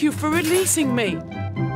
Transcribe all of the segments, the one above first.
Thank you for releasing me.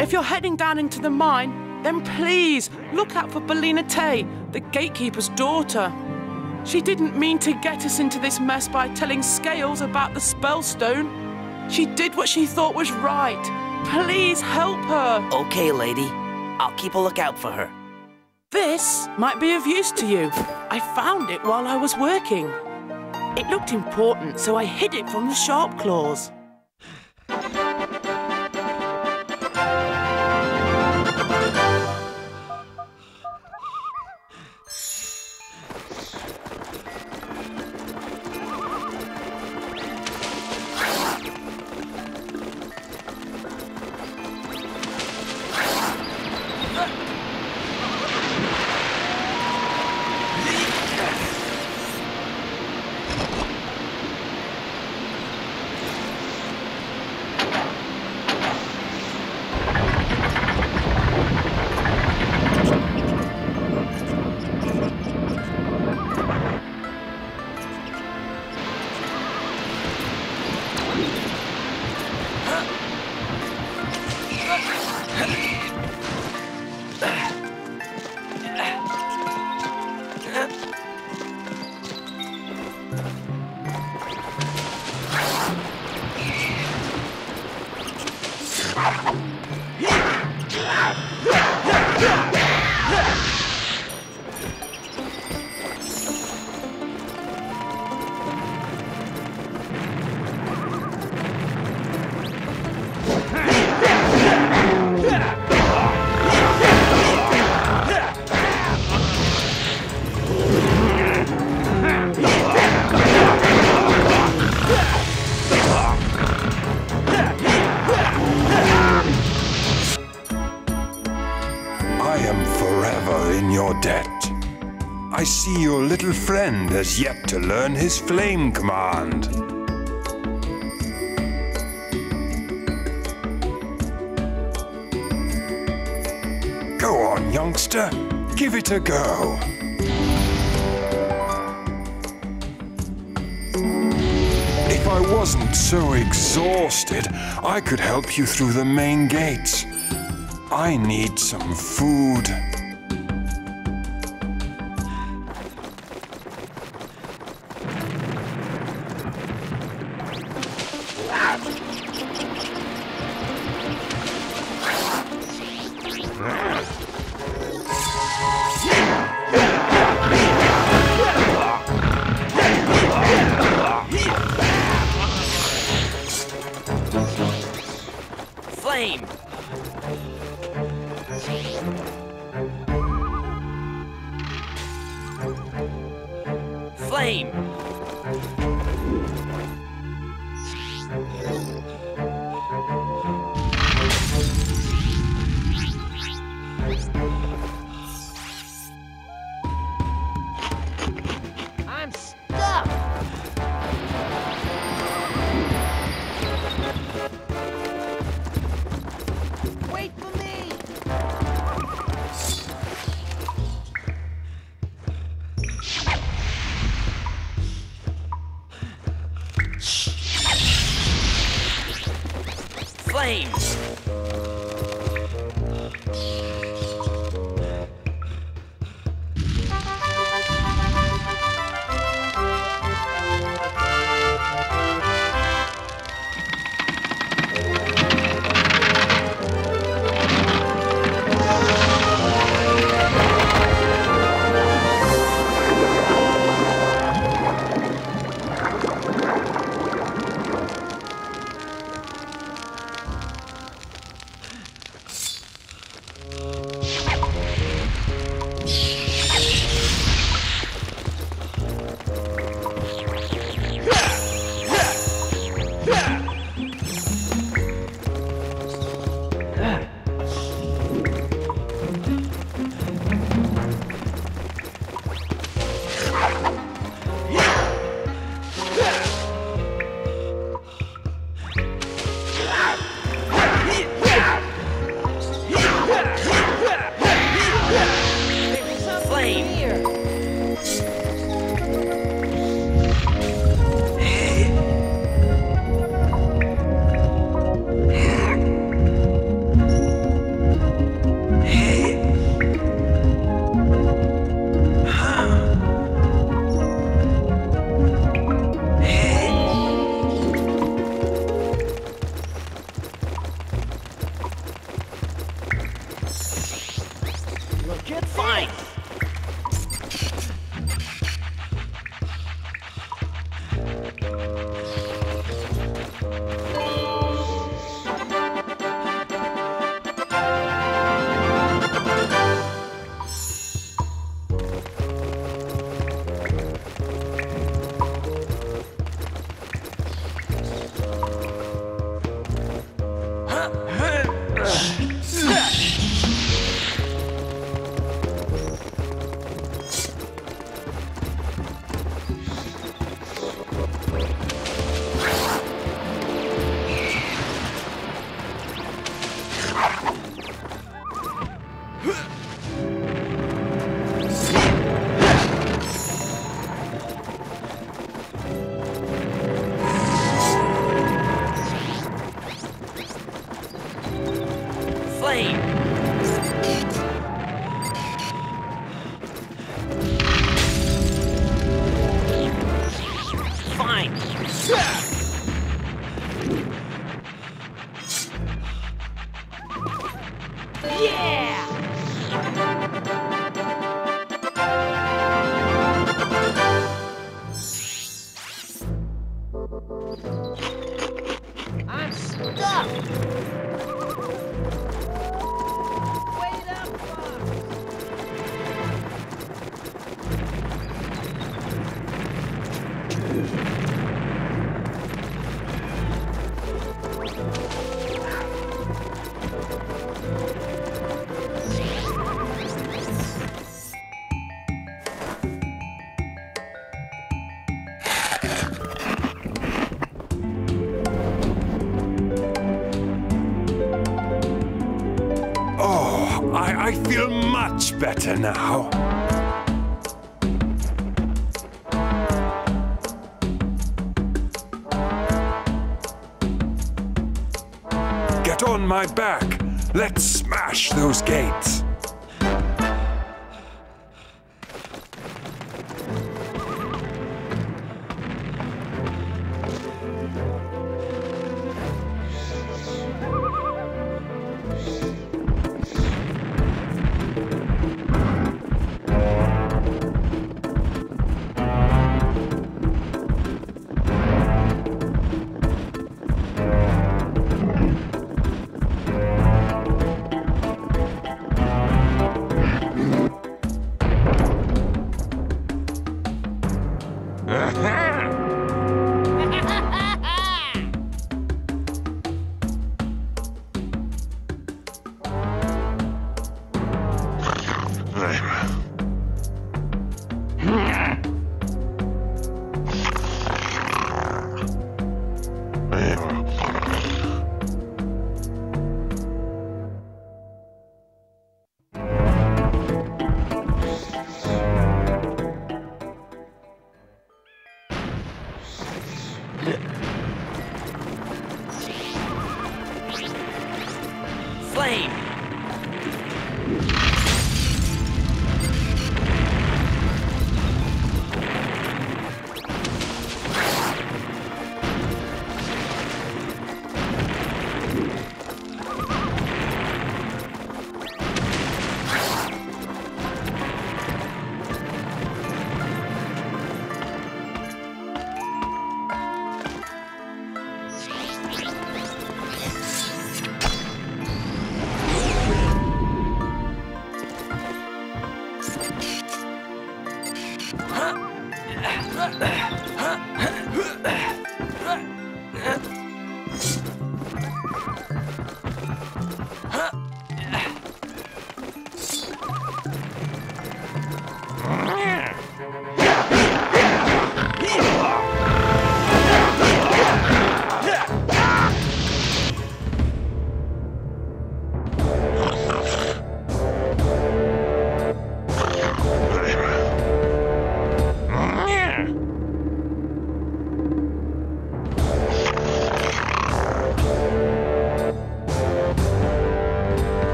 If you're heading down into the mine, then please look out for Belina Te, the gatekeeper's daughter. She didn't mean to get us into this mess by telling Scales about the spellstone. She did what she thought was right. Please help her. Okay, lady. I'll keep a lookout for her. This might be of use to you. I found it while I was working. It looked important, so I hid it from the Sharpclaws. Friend has yet to learn his flame command. Go on, youngster. Give it a go. If I wasn't so exhausted, I could help you through the main gates. I need some food. Flame! Yeah! I feel much better now. Get on my back. Let's smash those gates.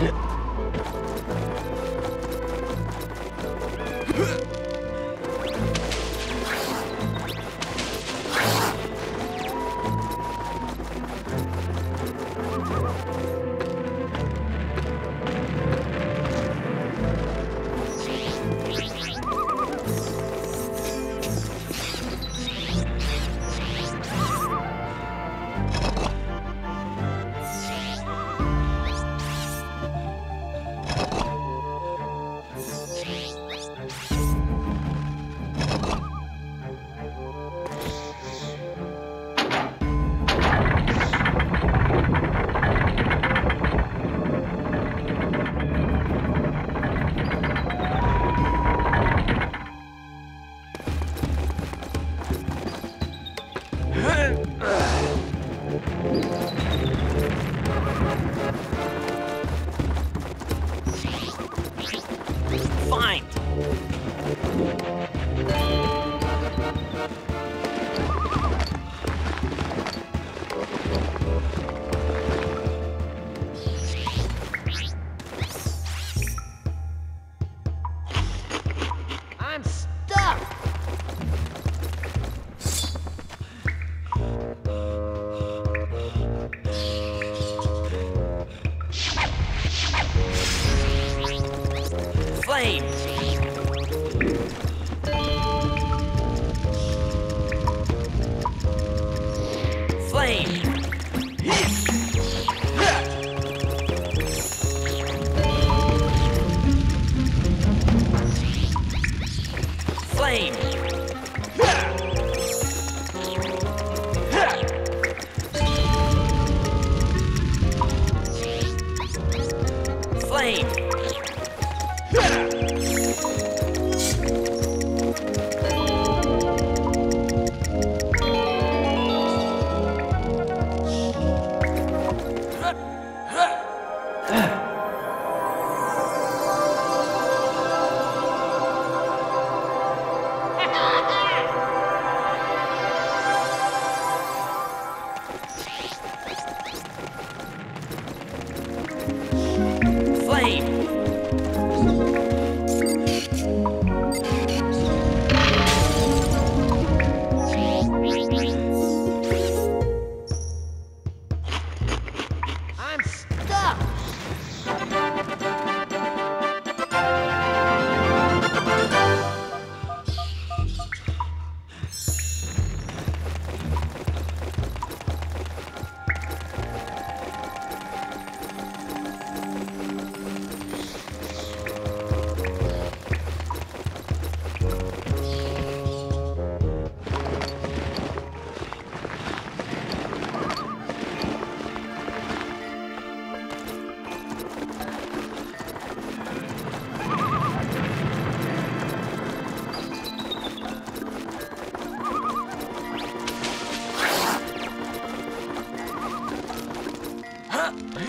Yeah.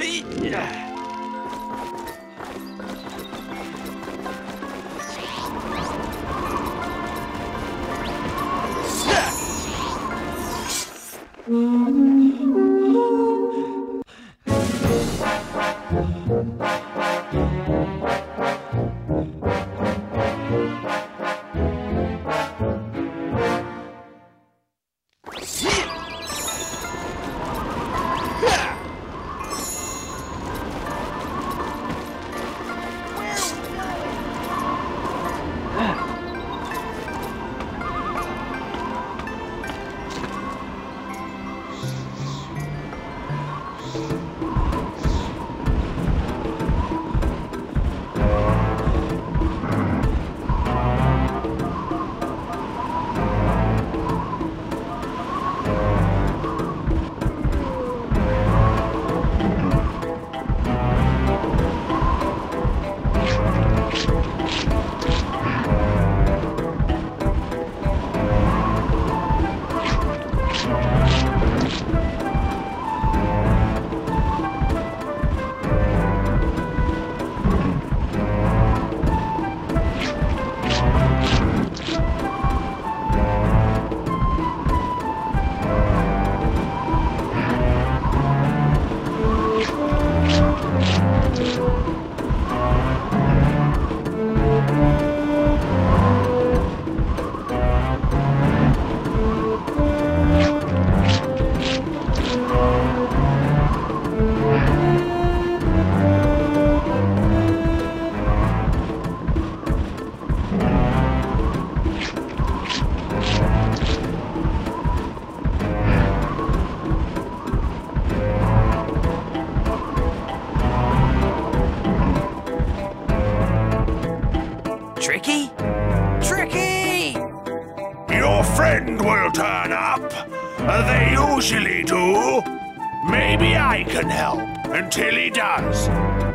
诶呀 turn up. They usually do. Maybe I can help until he does.